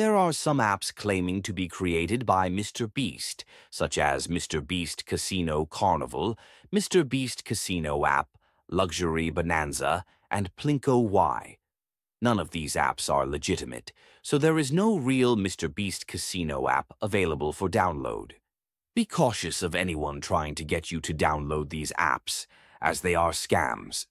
There are some apps claiming to be created by Mr. Beast, such as Mr. Beast Casino Carnival, Mr. Beast Casino app, Luxury Bonanza, and Plinko Y. None of these apps are legitimate, so there is no real Mr. Beast Casino app available for download. Be cautious of anyone trying to get you to download these apps, as they are scams.